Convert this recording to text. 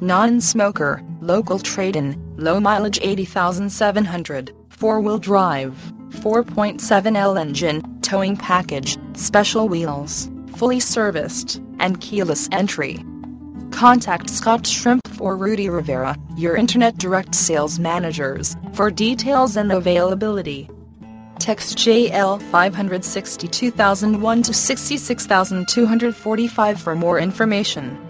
non-smoker, local trade-in, low mileage 80,700, four-wheel drive, 4.7L engine, towing package, special wheels, fully serviced, and keyless entry. Contact Scott Schrimpf or Rudy Rivera, your internet direct sales managers, for details and availability. Text JL 562001 to 66245 for more information.